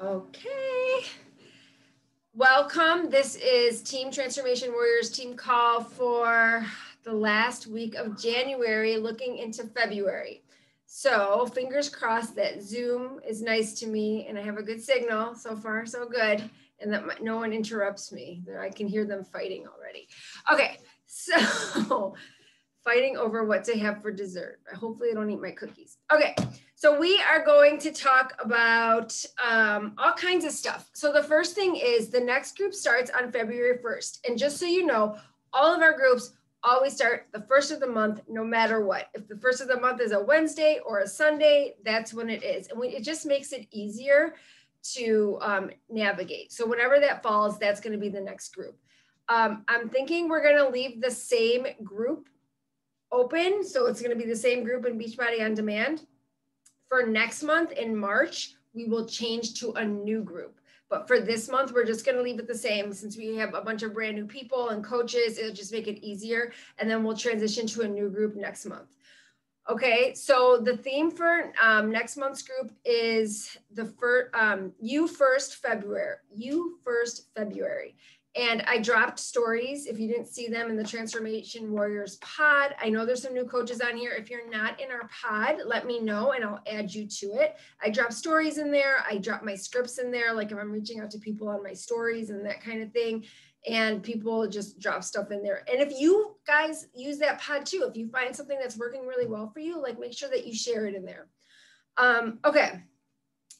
Okay. Welcome. This is Team Transformation Warriors team call for the last week of January, looking into February. So fingers crossed that Zoom is nice to me and I have a good signal. So far, so good. And that no one interrupts me. I can hear them fighting already. Okay, so fighting over what to have for dessert. Hopefully I don't eat my cookies. Okay, so we are going to talk about um, all kinds of stuff. So the first thing is the next group starts on February 1st. And just so you know, all of our groups always start the first of the month, no matter what. If the first of the month is a Wednesday or a Sunday, that's when it is. And we, it just makes it easier to um, navigate. So whenever that falls, that's going to be the next group. Um, I'm thinking we're going to leave the same group open. So it's going to be the same group in Beachbody on Demand. For next month in March, we will change to a new group. But for this month, we're just going to leave it the same since we have a bunch of brand new people and coaches. It'll just make it easier. And then we'll transition to a new group next month. Okay, so the theme for um, next month's group is the first, um, you first February, you first February. And I dropped stories. If you didn't see them in the Transformation Warriors pod, I know there's some new coaches on here. If you're not in our pod, let me know and I'll add you to it. I drop stories in there. I drop my scripts in there, like if I'm reaching out to people on my stories and that kind of thing. And people just drop stuff in there. And if you guys use that pod too, if you find something that's working really well for you, like make sure that you share it in there. Um, okay.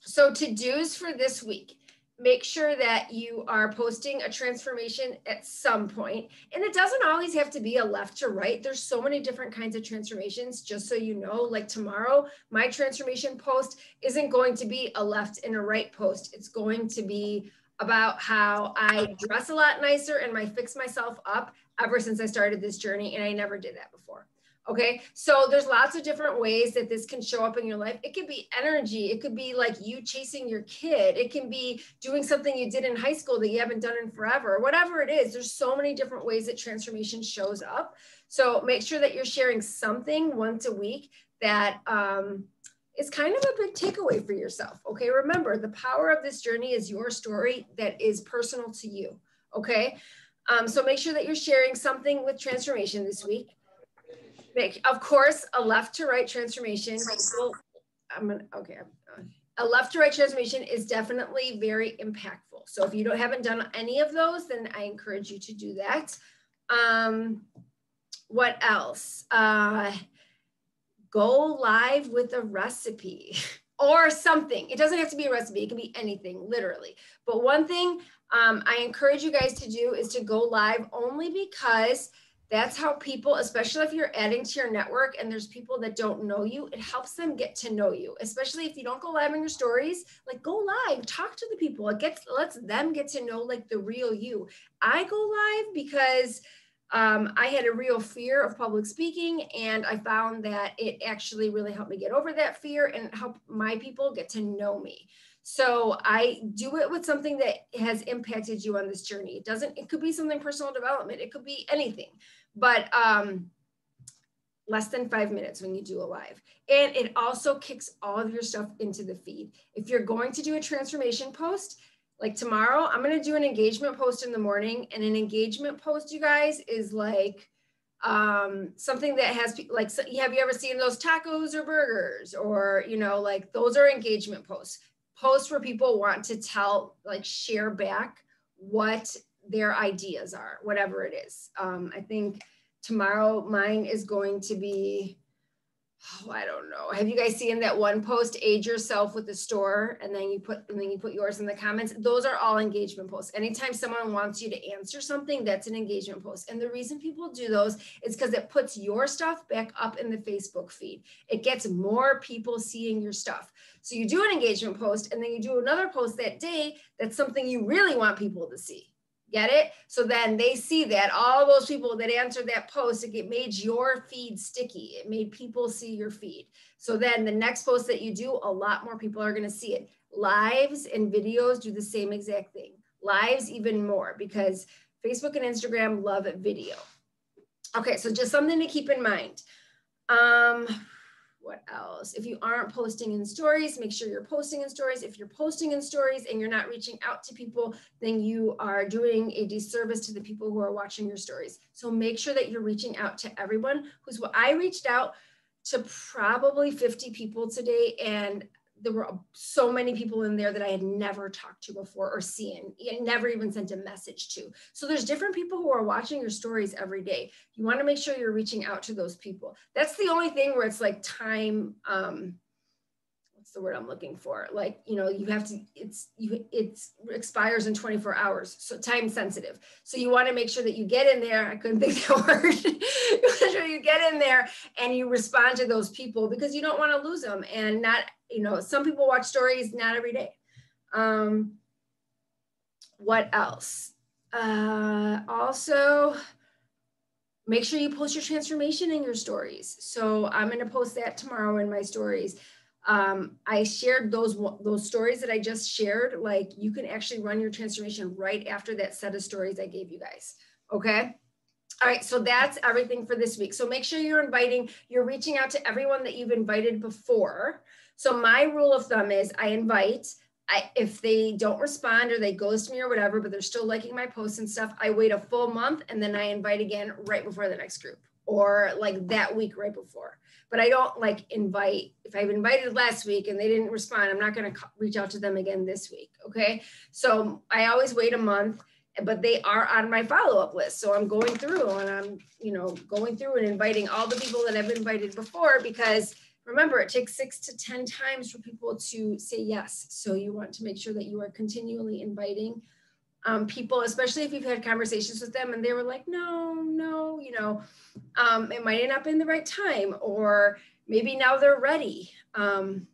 So to dos for this week make sure that you are posting a transformation at some point. And it doesn't always have to be a left to right. There's so many different kinds of transformations, just so you know. Like tomorrow, my transformation post isn't going to be a left and a right post. It's going to be about how I dress a lot nicer and I fix myself up ever since I started this journey. And I never did that before. Okay, so there's lots of different ways that this can show up in your life. It could be energy, it could be like you chasing your kid, it can be doing something you did in high school that you haven't done in forever, whatever it is. There's so many different ways that transformation shows up. So make sure that you're sharing something once a week that um, is kind of a big takeaway for yourself. Okay, remember the power of this journey is your story that is personal to you. Okay, um, so make sure that you're sharing something with transformation this week of course, a left to right transformation. I'm gonna, okay. A left to right transformation is definitely very impactful. So if you don't haven't done any of those, then I encourage you to do that. Um, what else? Uh, go live with a recipe or something. It doesn't have to be a recipe. It can be anything, literally. But one thing um, I encourage you guys to do is to go live only because that's how people, especially if you're adding to your network and there's people that don't know you, it helps them get to know you. Especially if you don't go live in your stories, like go live, talk to the people. It gets lets them get to know like the real you. I go live because um, I had a real fear of public speaking, and I found that it actually really helped me get over that fear and help my people get to know me. So I do it with something that has impacted you on this journey. It doesn't, it could be something personal development, it could be anything but um, less than five minutes when you do a live. And it also kicks all of your stuff into the feed. If you're going to do a transformation post, like tomorrow, I'm going to do an engagement post in the morning. And an engagement post, you guys, is like um, something that has like, have you ever seen those tacos or burgers? Or, you know, like those are engagement posts. Posts where people want to tell, like, share back what their ideas are, whatever it is. Um, I think tomorrow mine is going to be, oh, I don't know. Have you guys seen that one post, age yourself with the store, and then you put and then you put yours in the comments? Those are all engagement posts. Anytime someone wants you to answer something, that's an engagement post. And the reason people do those is because it puts your stuff back up in the Facebook feed. It gets more people seeing your stuff. So you do an engagement post, and then you do another post that day that's something you really want people to see. Get it? So then they see that all those people that answered that post, it made your feed sticky. It made people see your feed. So then the next post that you do, a lot more people are going to see it. Lives and videos do the same exact thing. Lives even more because Facebook and Instagram love video. Okay, so just something to keep in mind. Um, what else? If you aren't posting in stories, make sure you're posting in stories. If you're posting in stories and you're not reaching out to people, then you are doing a disservice to the people who are watching your stories. So make sure that you're reaching out to everyone who's what I reached out to probably 50 people today and there were so many people in there that I had never talked to before or seen, never even sent a message to. So there's different people who are watching your stories every day. You want to make sure you're reaching out to those people. That's the only thing where it's like time um, what's the word I'm looking for? Like, you know, you have to, it's, you, it's expires in 24 hours. So time sensitive. So you want to make sure that you get in there. I couldn't think the word. you sure you get in there and you respond to those people because you don't want to lose them. And not, you know, some people watch stories, not every day. Um, what else? Uh, also, make sure you post your transformation in your stories. So I'm going to post that tomorrow in my stories um, I shared those those stories that I just shared. Like you can actually run your transformation right after that set of stories I gave you guys. Okay. All right, so that's everything for this week. So make sure you're inviting, you're reaching out to everyone that you've invited before. So my rule of thumb is I invite, I, if they don't respond or they ghost me or whatever, but they're still liking my posts and stuff, I wait a full month and then I invite again right before the next group or like that week right before but I don't like invite. If I've invited last week and they didn't respond, I'm not going to reach out to them again this week. Okay. So I always wait a month, but they are on my follow up list. So I'm going through and I'm, you know, going through and inviting all the people that I've invited before because remember it takes six to 10 times for people to say yes. So you want to make sure that you are continually inviting um, people, especially if you've had conversations with them and they were like, no, no, you know, um, it might not been the right time, or maybe now they're ready, um,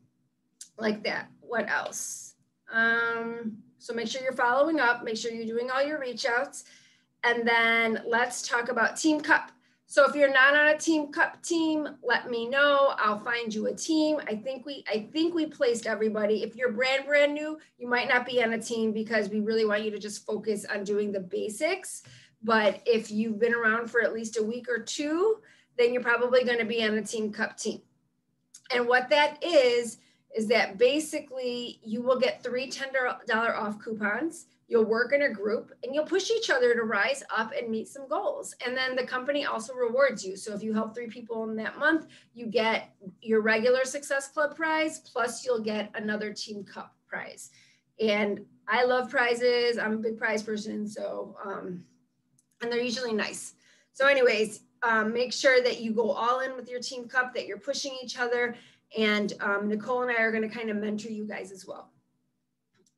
like that. What else? Um, so make sure you're following up, make sure you're doing all your reach outs. And then let's talk about Team Cup. So if you're not on a team cup team, let me know. I'll find you a team. I think we I think we placed everybody. If you're brand brand new, you might not be on a team because we really want you to just focus on doing the basics. But if you've been around for at least a week or two, then you're probably going to be on a team cup team. And what that is is that basically you will get three $10 off coupons you'll work in a group and you'll push each other to rise up and meet some goals. And then the company also rewards you. So if you help three people in that month you get your regular success club prize plus you'll get another team cup prize. And i love prizes. I'm a big prize person so um, and they're usually nice. So anyways um, make sure that you go all in with your team cup that you're pushing each other. And um, nicole and i are going to kind of mentor you guys as well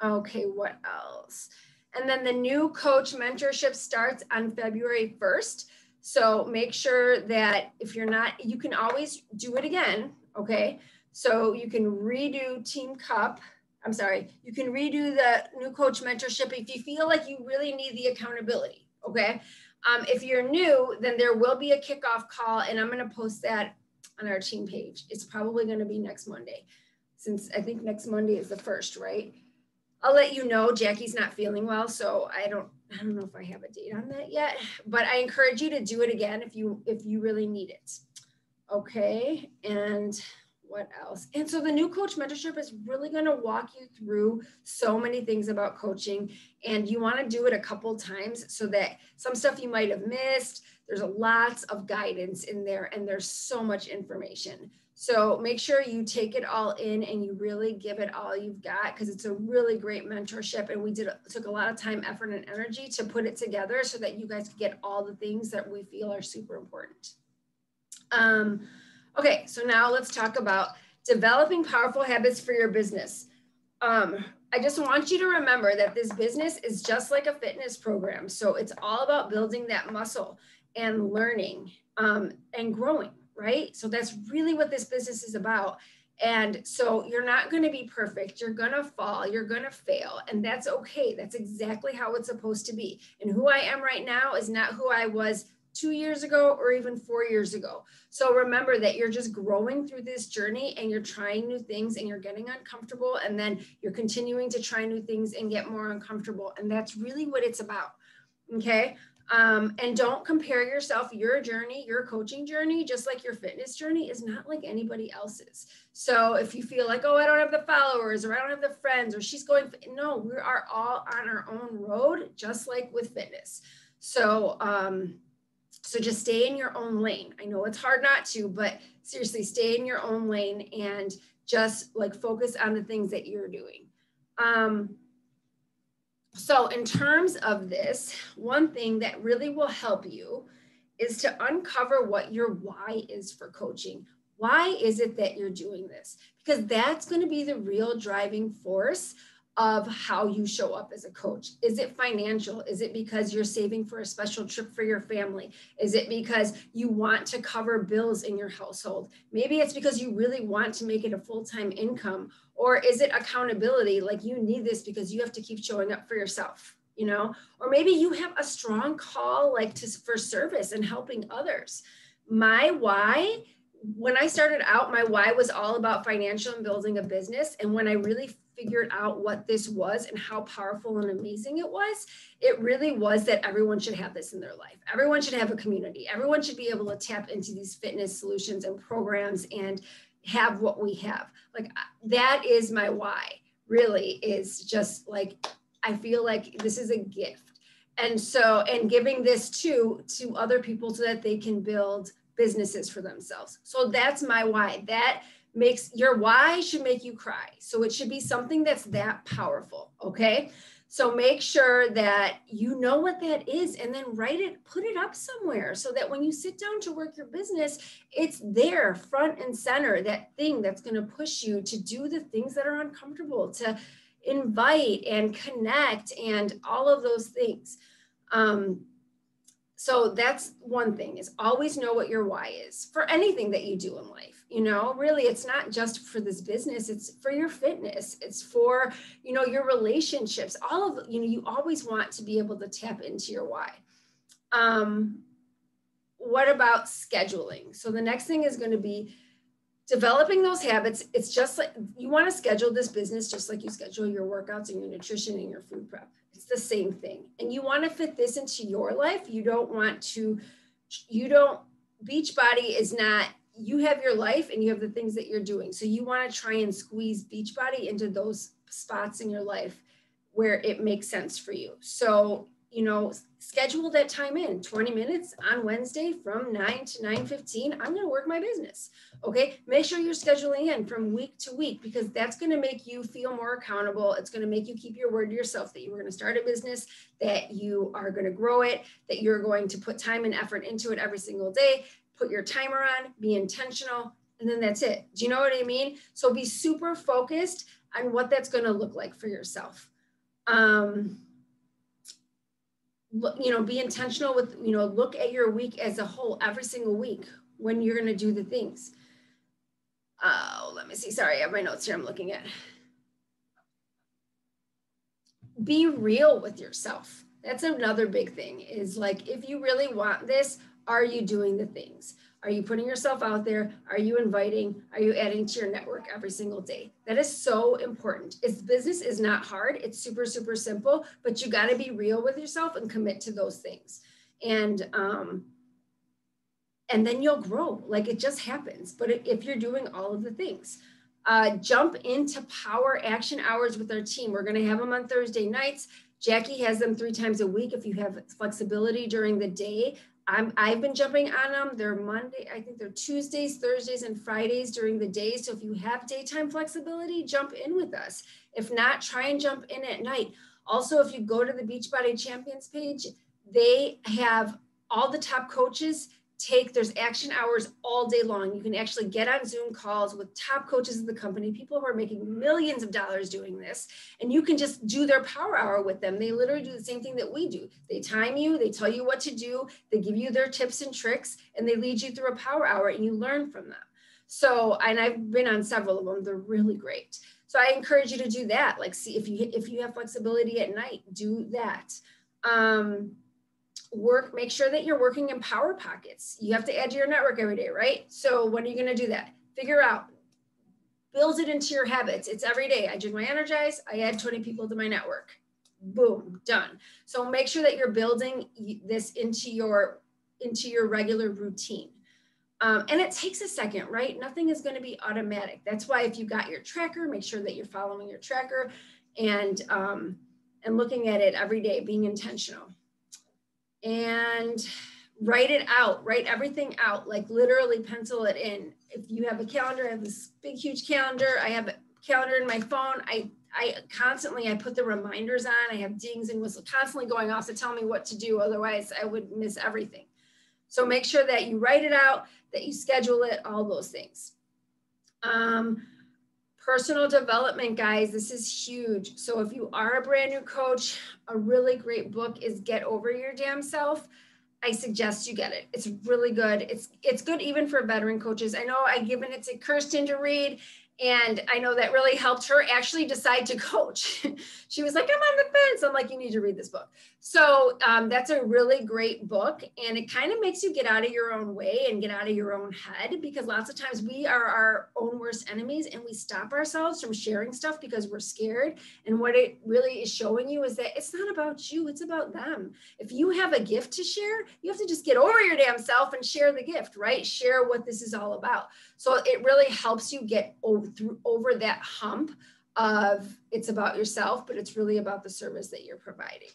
Okay, what else? And then the new coach mentorship starts on February 1st. So make sure that if you're not, you can always do it again. Okay. So you can redo Team Cup. I'm sorry, you can redo the new coach mentorship if you feel like you really need the accountability. Okay. Um, if you're new, then there will be a kickoff call, and I'm going to post that on our team page. It's probably going to be next Monday, since I think next Monday is the first, right? I'll let you know Jackie's not feeling well, so I don't I don't know if I have a date on that yet, but I encourage you to do it again if you if you really need it. Okay, and what else? And so the new coach mentorship is really going to walk you through so many things about coaching and you want to do it a couple times so that some stuff you might have missed, there's lots of guidance in there and there's so much information. So make sure you take it all in and you really give it all you've got because it's a really great mentorship. And we did took a lot of time, effort, and energy to put it together so that you guys could get all the things that we feel are super important. Um, okay, so now let's talk about developing powerful habits for your business. Um, I just want you to remember that this business is just like a fitness program. So it's all about building that muscle and learning um, and growing right? So that's really what this business is about. And so you're not going to be perfect. You're going to fall. You're going to fail. And that's okay. That's exactly how it's supposed to be. And who I am right now is not who I was two years ago or even four years ago. So remember that you're just growing through this journey and you're trying new things and you're getting uncomfortable. And then you're continuing to try new things and get more uncomfortable. And that's really what it's about. Okay. Um, and don't compare yourself, your journey, your coaching journey, just like your fitness journey, is not like anybody else's. So if you feel like, oh, I don't have the followers or I don't have the friends or she's going, no, we are all on our own road, just like with fitness. So, um, so just stay in your own lane. I know it's hard not to, but seriously, stay in your own lane and just like focus on the things that you're doing. Um, so, in terms of this, one thing that really will help you is to uncover what your why is for coaching. Why is it that you're doing this? Because that's going to be the real driving force of how you show up as a coach. Is it financial? Is it because you're saving for a special trip for your family? Is it because you want to cover bills in your household? Maybe it's because you really want to make it a full time income. Or is it accountability? Like you need this because you have to keep showing up for yourself, you know? Or maybe you have a strong call like to for service and helping others. My why when I started out, my why was all about financial and building a business. And when I really figured out what this was and how powerful and amazing it was, it really was that everyone should have this in their life. Everyone should have a community. Everyone should be able to tap into these fitness solutions and programs and have what we have. Like that is my why, really, is just like, I feel like this is a gift. And so, and giving this to to other people so that they can build businesses for themselves. So that's my why. That makes your why should make you cry. So it should be something that's that powerful. Okay. So make sure that you know what that is and then write it, put it up somewhere so that when you sit down to work your business, it's there front and center, that thing that's going to push you to do the things that are uncomfortable, to invite and connect and all of those things. Um, so that's one thing is always know what your why is for anything that you do in life you know? Really it's not just for this business it's for your fitness it's for you know your relationships all of you know you always want to be able to tap into your why. Um what about scheduling? So the next thing is going to be developing those habits. It's just like you want to schedule this business just like you schedule your workouts and your nutrition and your food prep it's the same thing. And you want to fit this into your life. You don't want to, you don't, Beachbody is not, you have your life and you have the things that you're doing. So you want to try and squeeze Beachbody into those spots in your life where it makes sense for you. So you know, schedule that time in 20 minutes on Wednesday from 9 to 9:15. I'm going to work my business. Okay? Make sure you're scheduling in from week to week because that's going to make you feel more accountable. It's going to make you keep your word to yourself that you were going to start a business, that you are going to grow it, that you're going to put time and effort into it every single day. Put your timer on, be intentional, and then that's it. Do you know what I mean? So be super focused on what that's going to look like for yourself. Um, you know, be intentional with, you know, look at your week as a whole every single week when you're going to do the things. Oh, let me see. Sorry, I have my notes here I'm looking at. Be real with yourself. That's another big thing is like, if you really want this, are you doing the things? Are you putting yourself out there? Are you inviting? Are you adding to your network every single day? That is so important. It's business is not hard. It's super, super simple, but you got to be real with yourself and commit to those things. And, um, and then you'll grow like it just happens. But if you're doing all of the things, uh, jump into power action hours with our team. We're going to have them on Thursday nights. Jackie has them three times a week if you have flexibility during the day. I'm, I've been jumping on them. They're Monday, I think they're Tuesdays, Thursdays, and Fridays during the day. So if you have daytime flexibility, jump in with us. If not, try and jump in at night. Also, if you go to the Beachbody Champions page, they have all the top coaches take there's action hours all day long. You can actually get on zoom calls with top coaches of the company people who are making millions of dollars doing this and you can just do their power hour with them. They literally do the same thing that we do. They time you they tell you what to do they give you their tips and tricks and they lead you through a power hour and you learn from them. So and i've been on several of them. They're really great. So i encourage you to do that. Like see if you if you have flexibility at night do that. Um, work, make sure that you're working in power pockets. You have to add to your network every day, right? So when are you going to do that? Figure out, build it into your habits. It's every day. I drink my energize, I add 20 people to my network. boom, done. So make sure that you're building this into your into your regular routine. Um, and it takes a second, right? Nothing is going to be automatic. That's why if you got your tracker, make sure that you're following your tracker and um, and looking at it every day, being intentional. And write it out, write everything out, like literally pencil it in. If you have a calendar, I have this big, huge calendar. I have a calendar in my phone. I I constantly I put the reminders on. I have dings and whistles constantly going off to tell me what to do. Otherwise, I would miss everything. So make sure that you write it out, that you schedule it, all those things. Um, personal development, guys, this is huge. So if you are a brand new coach, a really great book is Get Over Your Damn Self. I suggest you get it. It's really good. It's it's good even for veteran coaches. I know I've given it to Kirsten to read and I know that really helped her actually decide to coach. she was like, I'm on the fence. I'm like, you need to read this book. So um, that's a really great book. And it kind of makes you get out of your own way and get out of your own head because lots of times we are our own worst enemies and we stop ourselves from sharing stuff because we're scared. And what it really is showing you is that it's not about you, it's about them. If you have a gift to share, you have to just get over your damn self and share the gift, right? Share what this is all about. So it really helps you get over, through, over that hump of it's about yourself, but it's really about the service that you're providing.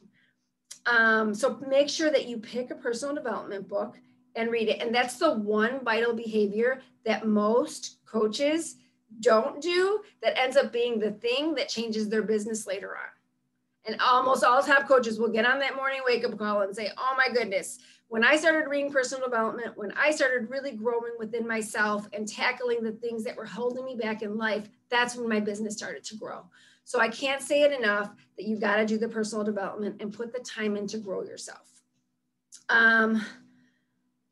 Um, so make sure that you pick a personal development book and read it. And that's the one vital behavior that most coaches don't do that ends up being the thing that changes their business later on. And almost all top coaches will get on that morning wake up call and say, Oh my goodness, when I started reading personal development, when I started really growing within myself and tackling the things that were holding me back in life, that's when my business started to grow. So I can't say it enough that you've got to do the personal development and put the time in to grow yourself. Um,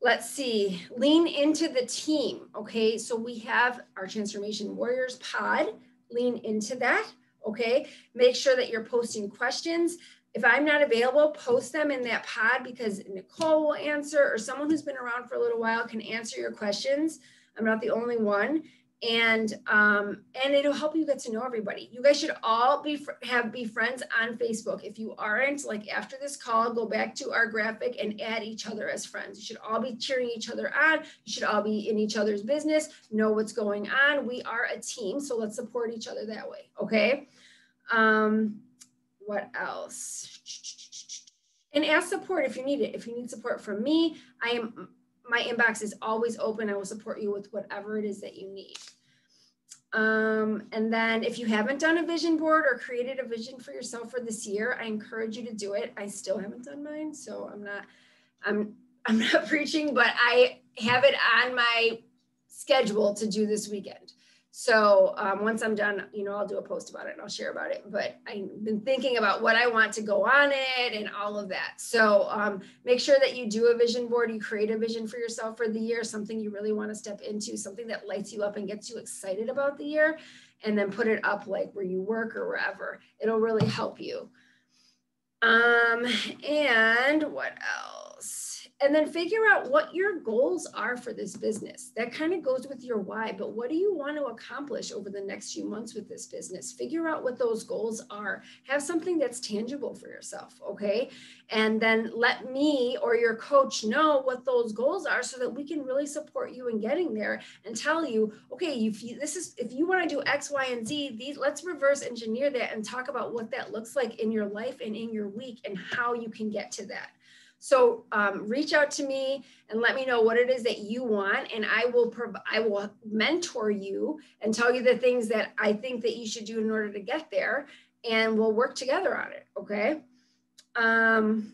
let's see, lean into the team. Okay, so we have our Transformation Warriors pod. Lean into that. Okay, make sure that you're posting questions if I'm not available, post them in that pod because Nicole will answer or someone who's been around for a little while can answer your questions. I'm not the only one. And um, and it'll help you get to know everybody. You guys should all be have be friends on Facebook. If you aren't, like after this call, go back to our graphic and add each other as friends. You should all be cheering each other on. You should all be in each other's business, know what's going on. We are a team, so let's support each other that way. Okay. Um, what else? And ask support if you need it. If you need support from me, I am my inbox is always open. I will support you with whatever it is that you need. Um, and then if you haven't done a vision board or created a vision for yourself for this year, I encourage you to do it. I still haven't done mine, so I'm not I'm I'm not preaching, but I have it on my schedule to do this weekend. So um, once I'm done, you know, I'll do a post about it and I'll share about it. But I've been thinking about what I want to go on it and all of that. So um, make sure that you do a vision board, you create a vision for yourself for the year, something you really want to step into, something that lights you up and gets you excited about the year, and then put it up like where you work or wherever. It'll really help you. Um, and what else? And then figure out what your goals are for this business. That kind of goes with your why, but what do you want to accomplish over the next few months with this business? Figure out what those goals are. Have something that's tangible for yourself, okay? And then let me or your coach know what those goals are so that we can really support you in getting there and tell you, okay, if you, this is if you want to do X, Y, and Z, these let's reverse engineer that and talk about what that looks like in your life and in your week and how you can get to that. So um, reach out to me and let me know what it is that you want, and I will prov- I will mentor you and tell you the things that I think that you should do in order to get there, and we'll work together on it. Okay. Um,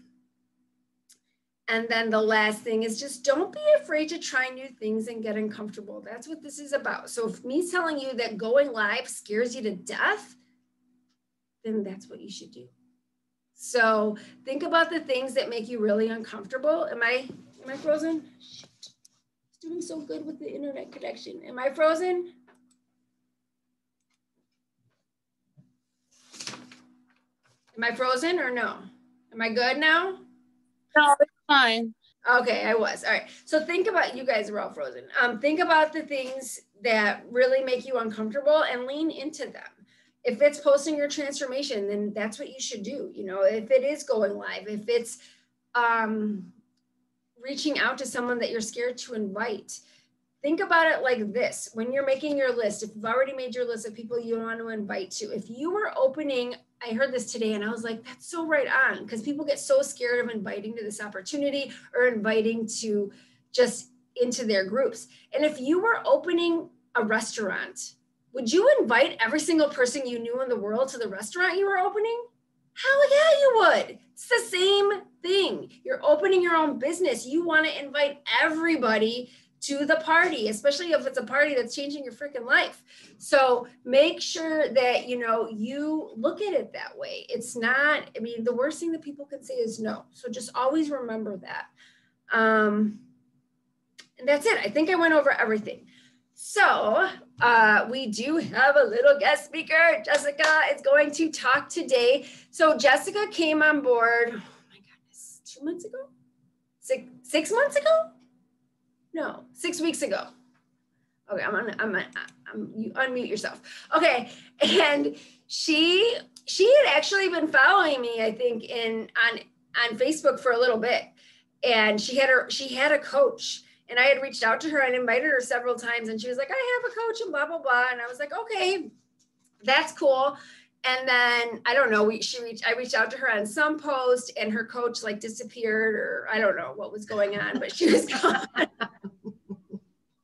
and then the last thing is just don't be afraid to try new things and get uncomfortable. That's what this is about. So if me telling you that going live scares you to death, then that's what you should do. So think about the things that make you really uncomfortable. Am I am I frozen? Shit. It's doing so good with the internet connection. Am I frozen? Am I frozen or no? Am I good now? No, it's fine. Okay, I was. All right. So think about you guys are all frozen. Um, think about the things that really make you uncomfortable and lean into them if it's posting your transformation, then that's what you should do. You know, if it is going live, if it's um, reaching out to someone that you're scared to invite, think about it like this when you're making your list if you've already made your list of people you want to invite to if you were opening i heard this today and i was like that's so right on because people get so scared of inviting to this opportunity or inviting to just into their groups and if you were opening a restaurant would you invite every single person you knew in the world to the restaurant you were opening hell yeah you would it's the same thing you're opening your own business you want to invite everybody to the party, especially if it's a party that's changing your freaking life. So make sure that you know you look at it that way. It's not, I mean, the worst thing that people can say is no. So just always remember that. Um, and that's it. I think I went over everything. So uh, we do have a little guest speaker. Jessica is going to talk today. So Jessica came on board, oh my goodness, two months ago? Six, six months ago? No, six weeks ago. Okay, I'm on. I'm. On, I'm. You unmute yourself. Okay, and she she had actually been following me. I think in on on Facebook for a little bit, and she had her she had a coach, and I had reached out to her and invited her several times, and she was like, I have a coach and blah blah blah, and I was like, okay, that's cool. And then I don't know, we she reached I reached out to her on some post and her coach like disappeared or I don't know what was going on, but she was gone.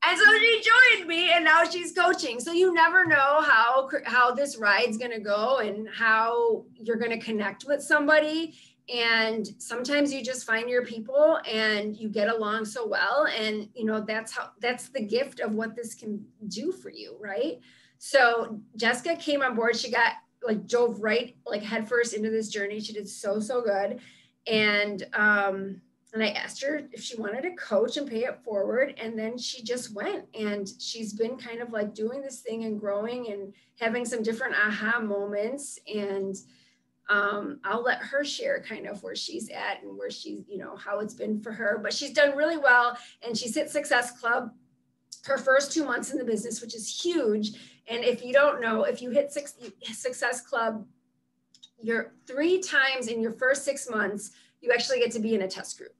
And so she joined me and now she's coaching. So you never know how how this ride's going to go and how you're going to connect with somebody and sometimes you just find your people and you get along so well and you know that's how that's the gift of what this can do for you, right? So Jessica came on board. She got like dove right like headfirst into this journey. She did so so good. And um and I asked her if she wanted to coach and pay it forward. And then she just went and she's been kind of like doing this thing and growing and having some different aha moments. And um, I'll let her share kind of where she's at and where she's, you know, how it's been for her. But she's done really well. And she's hit Success Club her first two months in the business, which is huge. And if you don't know, if you hit six, Success Club, you're three times in your first six months, you actually get to be in a test group.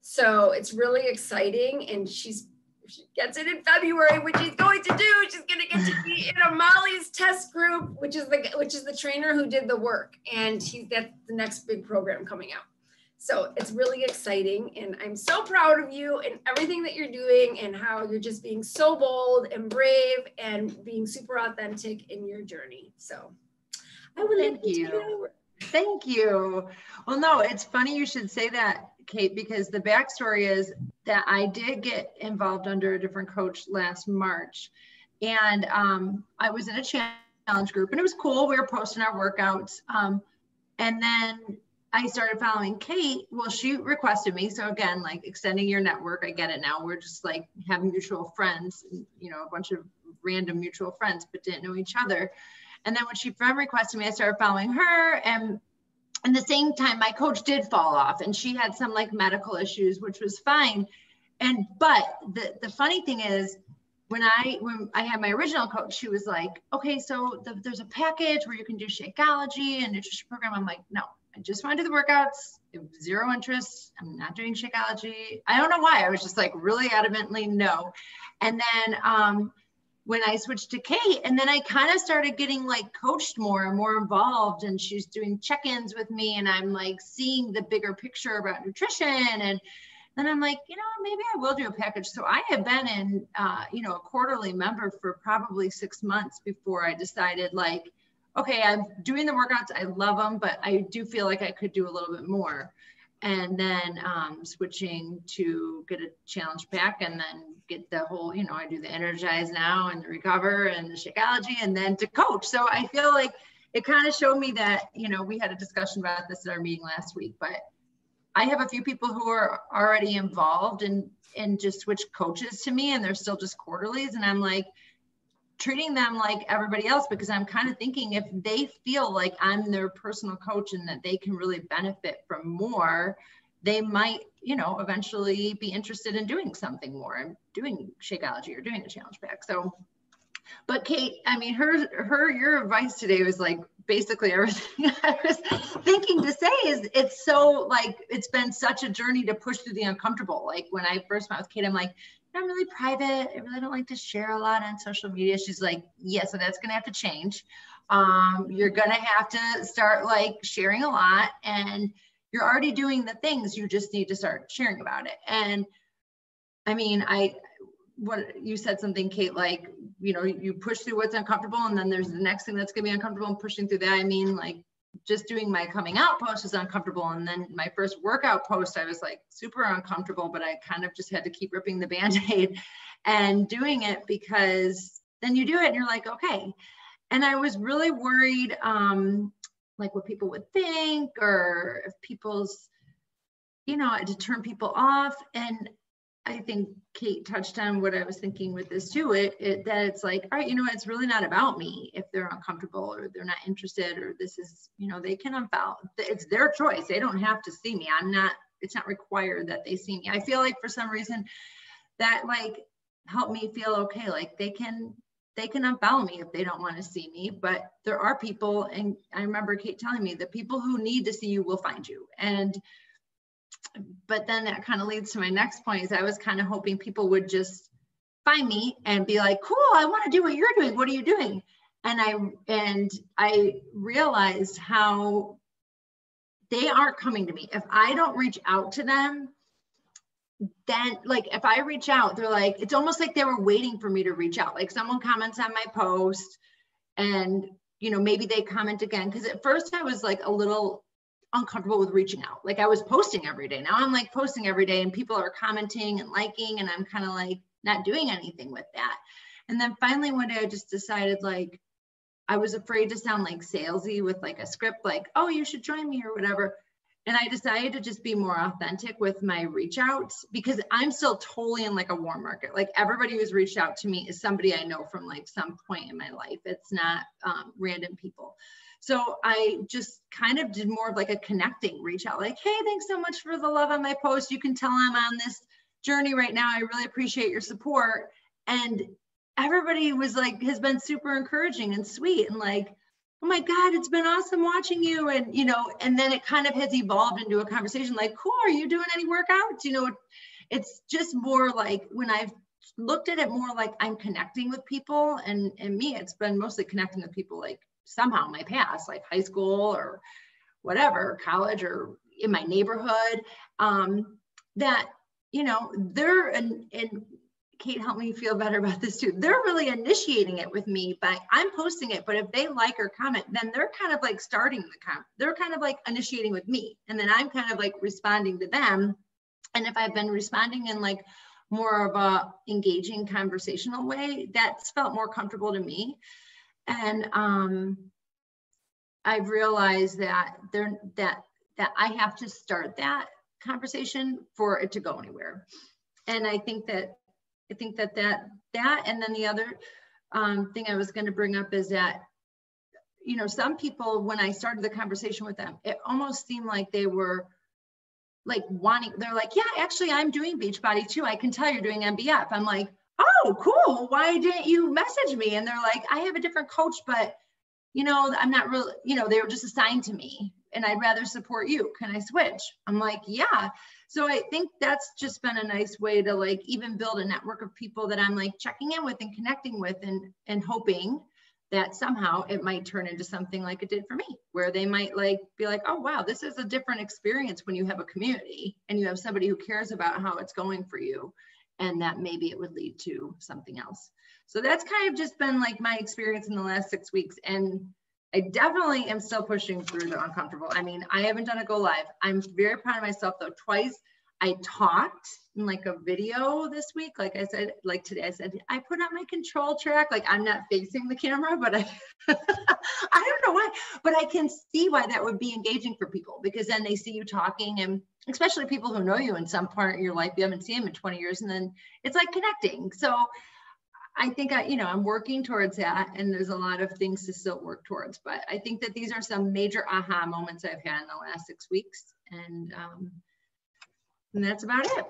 So it's really exciting. And she's she gets it in February, which she's going to do. She's going to get to be in Amoila's test group, which is the which is the trainer who did the work, and he's that's the next big program coming out. So it's really exciting, and I'm so proud of you and everything that you're doing, and how you're just being so bold and brave and being super authentic in your journey. So I would thank you. Thank you. Well, no, it's funny you should say that Kate, because the backstory is that I did get involved under a different coach last March. And um, I was in a challenge group and it was cool. We were posting our workouts. Um, and then I started following Kate. Well, she requested me. So again, like extending your network, I get it now. We're just like having mutual friends, you know, a bunch of random mutual friends, but didn't know each other. And then when she friend requested me, I started following her. And and the same time my coach did fall off and she had some like medical issues which was fine. And but the the funny thing is when i when i had my original coach she was like okay so the, there's a package where you can do shakeology and nutrition program. I'm like no i just want to do the workouts. Zero interest. I'm not doing shakeology i don't know why. I was just like really adamantly no. And then um when I switched to Kate. And then I kind of started getting like coached more and more involved. And she's doing check ins with me. And I'm like seeing the bigger picture about nutrition. And then I'm like, you know, maybe I will do a package. So I have been in, uh, you know, a quarterly member for probably six months before I decided, like, okay, I'm doing the workouts. I love them, but I do feel like I could do a little bit more and then um, switching to get a challenge pack and then get the whole you know i do the energize now and the recover and the shakeology and then to coach. So i feel like it kind of showed me that you know we had a discussion about this at our meeting last week but i have a few people who are already involved and and just switch coaches to me and they're still just quarterlies. And i'm like treating them like everybody else because I'm kind of thinking if they feel like I'm their personal coach and that they can really benefit from more, they might, you know, eventually be interested in doing something more and doing Shakeology or doing a challenge pack. So But Kate, I mean, her her your advice today was like basically everything I was thinking to say is it's so like it's been such a journey to push through the uncomfortable. Like when I first met with Kate, I'm like, I'm really private. I really don't like to share a lot on social media. She's like, yeah, so that's gonna have to change. Um, you're gonna have to start like sharing a lot and you're already doing the things you just need to start sharing about it. And i mean i what you said something kate like you know you push through what's uncomfortable and then there's the next thing that's going to be uncomfortable and pushing through that. I mean like just doing my coming out post was uncomfortable. And then my first workout post i was like super uncomfortable but i kind of just had to keep ripping the band-aid and doing it because then you do it and you're like okay. And i was really worried um like what people would think or if people's you know to turn people off. And i think kate touched on what i was thinking with this too. It, it that it's like all right you know it's really not about me if they're uncomfortable or they're not interested or this is you know they can unfollow. It's their choice. They don't have to see me. I'm not it's not required that they see me. I feel like for some reason that like helped me feel okay. Like they can they can unfollow me if they don't want to see me but there are people and i remember kate telling me the people who need to see you will find you. And but then that kind of leads to my next point is i was kind of hoping people would just find me and be like cool i want to do what you're doing what are you doing? And i and i realized how they aren't coming to me. If i don't reach out to them then like if I reach out, they're like, it's almost like they were waiting for me to reach out. Like someone comments on my post and you know, maybe they comment again. Cause at first I was like a little uncomfortable with reaching out. Like I was posting every day. Now I'm like posting every day and people are commenting and liking and I'm kind of like not doing anything with that. And then finally one day I just decided like I was afraid to sound like salesy with like a script like, oh, you should join me or whatever. And I decided to just be more authentic with my reach outs because I'm still totally in like a warm market. Like everybody who's reached out to me is somebody I know from like some point in my life. It's not um, random people. So I just kind of did more of like a connecting reach out, like, hey, thanks so much for the love on my post. You can tell I'm on this journey right now. I really appreciate your support. And everybody was like, has been super encouraging and sweet and like, oh my god it's been awesome watching you. And you know and then it kind of has evolved into a conversation like cool are you doing any workouts? You know it's just more like when i've looked at it more like i'm connecting with people. And and me it's been mostly connecting with people like somehow in my past like high school or whatever college or in my neighborhood um that you know they're and and Kate help me feel better about this too. They're really initiating it with me, but I'm posting it. But if they like or comment, then they're kind of like starting the comment. They're kind of like initiating with me. And then I'm kind of like responding to them. And if I've been responding in like more of a engaging conversational way, that's felt more comfortable to me. And um, I've realized that there that that I have to start that conversation for it to go anywhere. And I think that I think that that that and then the other um, thing I was going to bring up is that you know some people when I started the conversation with them, it almost seemed like they were like wanting. They're like, yeah, actually, I'm doing Beachbody too. I can tell you're doing MBF. I'm like, oh, cool. Why didn't you message me? And they're like, I have a different coach, but you know, I'm not really. You know, they were just assigned to me, and I'd rather support you. Can I switch? I'm like, yeah. So I think that's just been a nice way to like even build a network of people that I'm like checking in with and connecting with and and hoping that somehow it might turn into something like it did for me where they might like be like oh wow this is a different experience when you have a community and you have somebody who cares about how it's going for you and that maybe it would lead to something else. So that's kind of just been like my experience in the last six weeks and I definitely am still pushing through the uncomfortable. I mean, I haven't done a go live. I'm very proud of myself though. Twice I talked in like a video this week. Like I said, like today, I said, I put on my control track. Like I'm not facing the camera, but I, I don't know why, but I can see why that would be engaging for people because then they see you talking and especially people who know you in some part of your life, you haven't seen them in 20 years. And then it's like connecting. So I think I, you know, I'm working towards that and there's a lot of things to still work towards, but I think that these are some major aha moments I've had in the last six weeks. And, um, and that's about it.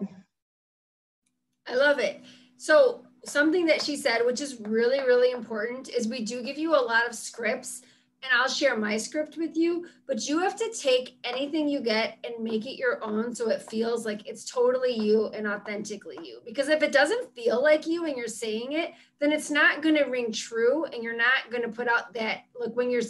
I love it. So something that she said, which is really, really important, is we do give you a lot of scripts and I'll share my script with you, but you have to take anything you get and make it your own so it feels like it's totally you and authentically you. Because if it doesn't feel like you and you're saying it, then it's not going to ring true and you're not going to put out that like when you're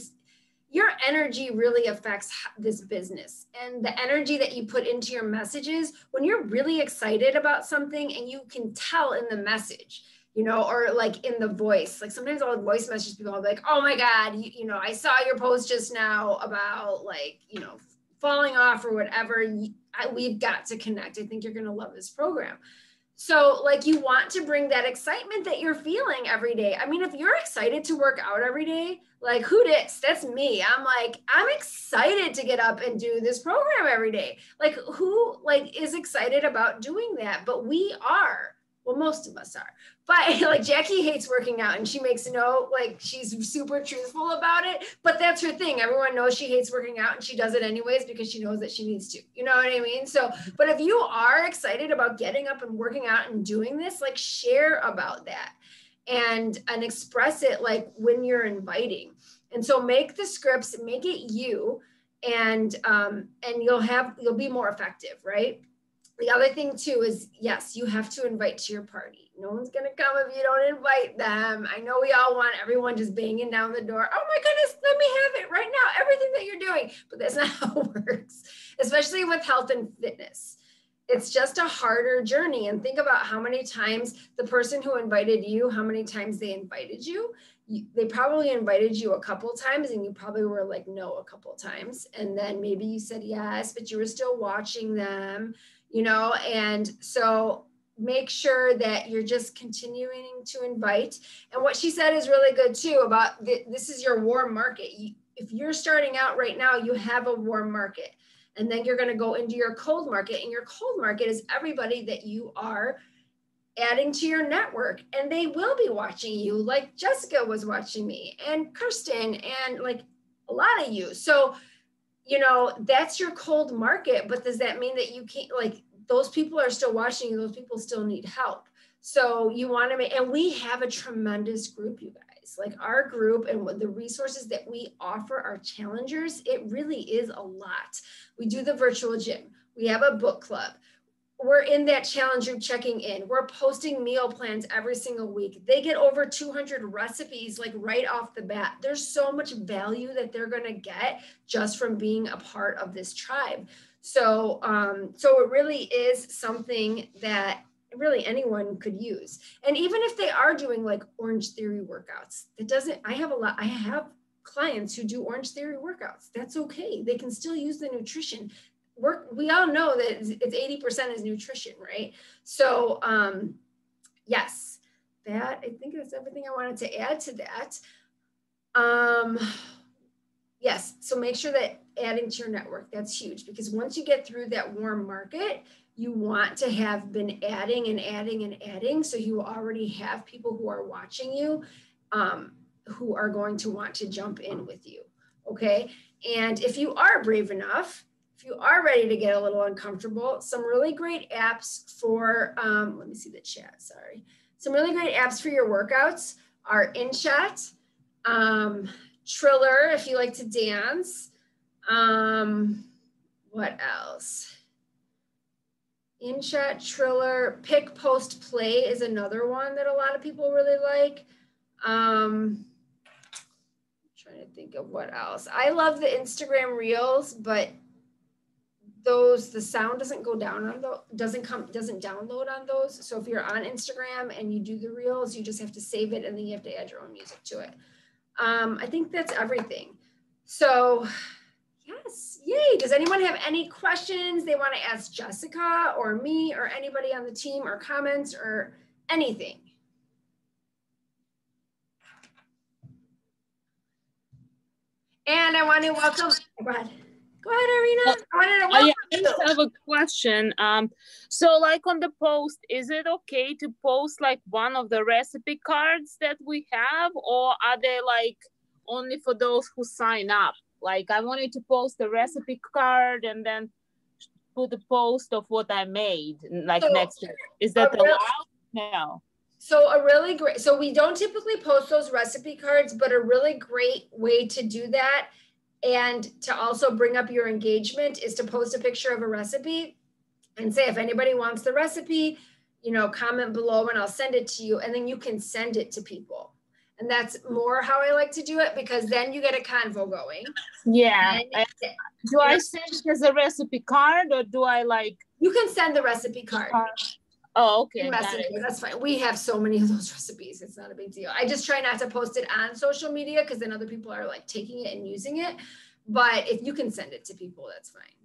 your energy really affects this business and the energy that you put into your messages when you're really excited about something and you can tell in the message you know, or like in the voice. Like sometimes I'll voice message people, I'll be like, oh my God, you, you know, I saw your post just now about like, you know, falling off or whatever. I, we've got to connect. I think you're going to love this program. So, like, you want to bring that excitement that you're feeling every day. I mean, if you're excited to work out every day, like, who dis? That's me. I'm like, I'm excited to get up and do this program every day. Like, who like is excited about doing that? But we are well most of us are. But like jackie hates working out and she makes no like she's super truthful about it. But that's her thing. Everyone knows she hates working out and she does it anyways because she knows that she needs to. You know what i mean? So but if you are excited about getting up and working out and doing this like share about that and and express it like when you're inviting. And so make the scripts make it you and um and you'll have you'll be more effective right the other thing too is yes, you have to invite to your party. No one's gonna come if you don't invite them. I know we all want everyone just banging down the door. Oh my goodness, let me have it right now. Everything that you're doing, but that's not how it works, especially with health and fitness. It's just a harder journey. And think about how many times the person who invited you, how many times they invited you. they probably invited you a couple times and you probably were like no a couple times. And then maybe you said yes, but you were still watching them you know, and so make sure that you're just continuing to invite. And what she said is really good too about the, this is your warm market. You, if you're starting out right now, you have a warm market. And then you're going to go into your cold market. And your cold market is everybody that you are adding to your network. And they will be watching you, like Jessica was watching me, and Kirsten, and like a lot of you. So you know, that's your cold market. But does that mean that you can't, like, those people are still watching you, those people still need help. So you want to make, and we have a tremendous group, you guys. Like our group and the resources that we offer our challengers, it really is a lot. We do the virtual gym, we have a book club, we're in that challenge group checking in. We're posting meal plans every single week. They get over 200 recipes like right off the bat. There's so much value that they're going to get just from being a part of this tribe. So, um, so it really is something that really anyone could use. And even if they are doing like Orange Theory workouts, it doesn't. I have a lot. I have clients who do Orange Theory workouts. That's okay. They can still use the nutrition work we all know that it's 80% is nutrition right? So um yes that i think that's everything i wanted to add to that. Um yes so make sure that adding to your network that's huge because once you get through that warm market you want to have been adding and adding and adding so you already have people who are watching you um, who are going to want to jump in with you okay? And if you are brave enough you are ready to get a little uncomfortable, some really great apps for, um, let me see the chat, sorry. Some really great apps for your workouts are InShot, um, Triller, if you like to dance. Um, what else? InShot, Triller, Pick, Post, Play is another one that a lot of people really like. Um, trying to think of what else. I love the Instagram Reels, but those the sound doesn't go down on the doesn't come doesn't download on those. So if you're on instagram and you do the reels you just have to save it and then you have to add your own music to it. Um, i think that's everything. So yes yay. Does anyone have any questions they want to ask jessica or me or anybody on the team or comments or anything? And i want to welcome go ahead Go ahead, Irina. I, I, I just have a question. Um, so like on the post, is it okay to post like one of the recipe cards that we have, or are they like only for those who sign up? Like I wanted to post the recipe card and then put the post of what I made like so, next to it. Is that allowed? No. So a really great, so we don't typically post those recipe cards, but a really great way to do that and to also bring up your engagement is to post a picture of a recipe and say, if anybody wants the recipe, you know, comment below and I'll send it to you. And then you can send it to people. And that's more how I like to do it because then you get a convo going. Yeah. And, do I send it as a recipe card or do I like? You can send the recipe card. card. Oh, okay. Messenger. That's fine. We have so many of those recipes. It's not a big deal. I just try not to post it on social media because then other people are like taking it and using it. But if you can send it to people, that's fine.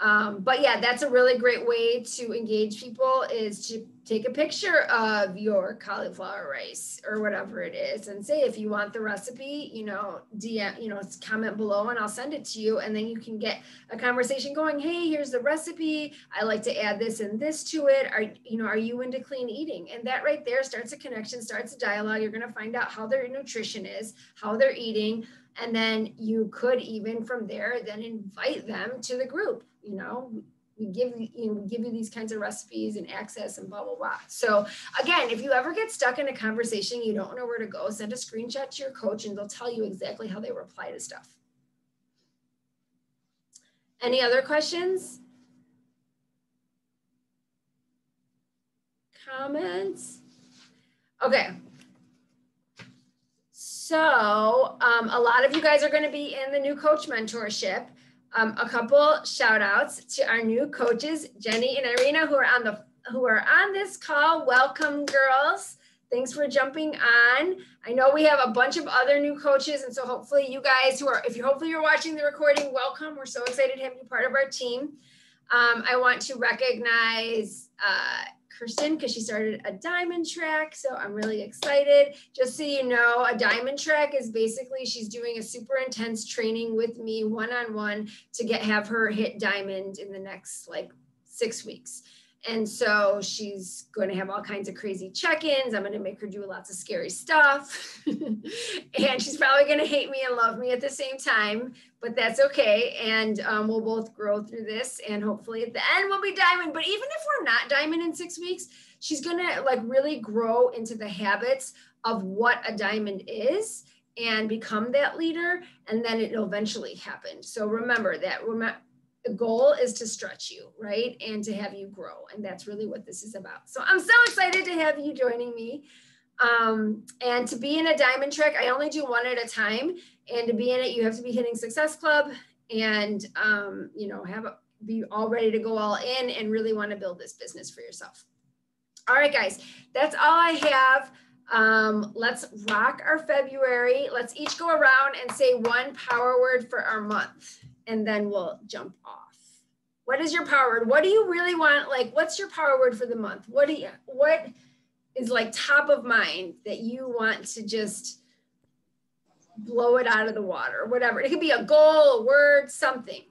Um, but yeah, that's a really great way to engage people is to take a picture of your cauliflower rice or whatever it is and say if you want the recipe, you know, DM, you know, comment below and I'll send it to you and then you can get a conversation going, "Hey, here's the recipe. I like to add this and this to it. Are you know, are you into clean eating?" And that right there starts a connection, starts a dialogue. You're going to find out how their nutrition is, how they're eating, and then you could even from there then invite them to the group you know? We give you know, we give you these kinds of recipes and access and blah blah blah. So again if you ever get stuck in a conversation you don't know where to go send a screenshot to your coach and they'll tell you exactly how they reply to stuff. Any other questions? Comments? Okay so um, a lot of you guys are going to be in the new coach mentorship um, a couple shout outs to our new coaches, Jenny and Irina, who are on the who are on this call. Welcome, girls. Thanks for jumping on. I know we have a bunch of other new coaches, and so hopefully you guys who are, if you hopefully you're watching the recording, welcome. We're so excited to have you part of our team. Um, I want to recognize uh, Because she started a diamond track. So I'm really excited. Just so you know, a diamond track is basically she's doing a super intense training with me one on one to get have her hit diamond in the next like six weeks. And so she's going to have all kinds of crazy check ins. I'm going to make her do lots of scary stuff. and she's probably going to hate me and love me at the same time, but that's okay. And um, we'll both grow through this. And hopefully at the end, we'll be diamond. But even if we're not diamond in six weeks, she's going to like really grow into the habits of what a diamond is and become that leader. And then it'll eventually happen. So remember that. The goal is to stretch you, right? And to have you grow. And that's really what this is about. So I'm so excited to have you joining me. Um, and to be in a diamond trick, I only do one at a time. And to be in it, you have to be hitting Success Club and, um, you know, have a, be all ready to go all in and really want to build this business for yourself. All right, guys, that's all I have. Um, let's rock our February. Let's each go around and say one power word for our month and then we'll jump off. What is your power word? What do you really want? Like, what's your power word for the month? What do you, what is like top of mind that you want to just blow it out of the water, whatever. It could be a goal, a word, something.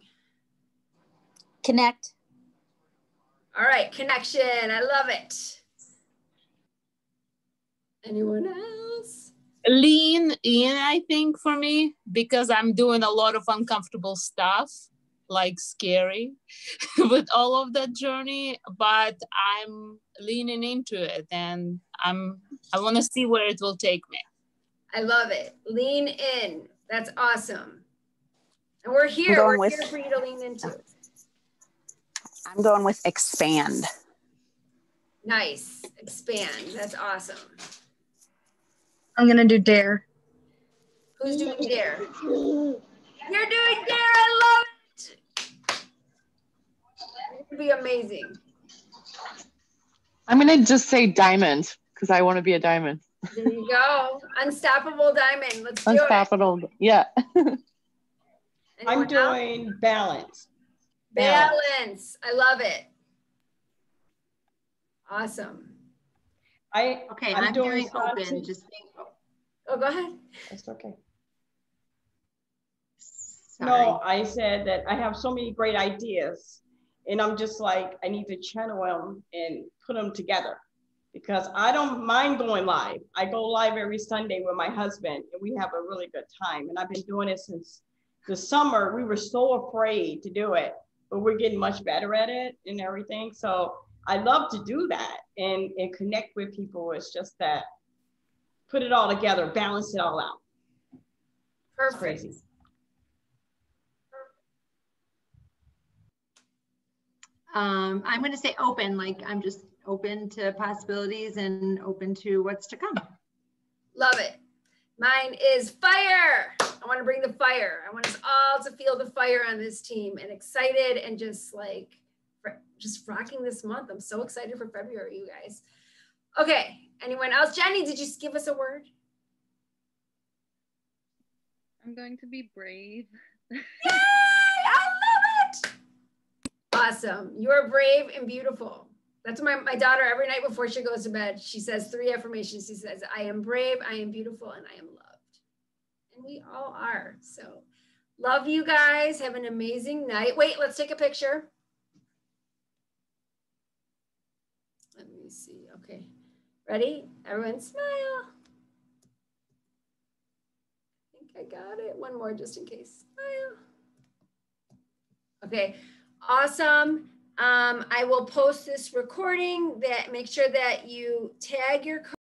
Connect. All right, connection. I love it. Anyone else? Lean in i think for me because i'm doing a lot of uncomfortable stuff like scary with all of that journey but i'm leaning into it and i'm i want to see where it will take me. I love it. Lean in. That's awesome. And we're here. we're with, here for you to lean into. I'm going with expand. Nice. Expand. That's awesome I'm gonna do dare. Who's doing dare? You're doing dare. I love it. It would be amazing. I'm gonna just say diamond because I want to be a diamond. There you go. Unstoppable diamond. Let's do Unstoppable. it. Yeah. I'm doing balance. balance. Balance. I love it. Awesome. I okay. I'm, I'm doing, doing open. Just think Oh, oh go ahead. That's okay. Sorry. No, I said that I have so many great ideas, and I'm just like I need to channel them and put them together because I don't mind going live. I go live every Sunday with my husband, and we have a really good time. And I've been doing it since the summer. We were so afraid to do it, but we're getting much better at it and everything. So I love to do that and, and connect with people. It's just that put it all together, balance it all out. Perfect. It's crazy. Um, I'm going to say open, like I'm just open to possibilities and open to what's to come. Love it. Mine is fire. I want to bring the fire. I want us all to feel the fire on this team and excited and just like just rocking this month. I'm so excited for February, you guys. Okay. Anyone else? Jenny, did you give us a word? I'm going to be brave. Yay! I love it. Awesome. You're brave and beautiful. That's my, my daughter every night before she goes to bed. She says three affirmations. She says, I am brave, I am beautiful, and I am loved. And we all are. So love you guys. Have an amazing night. Wait, let's take a picture. Let me see. Okay. Ready? Everyone smile. I think I got it. One more just in case. Smile. Okay. Awesome. Um, I will post this recording that make sure that you tag your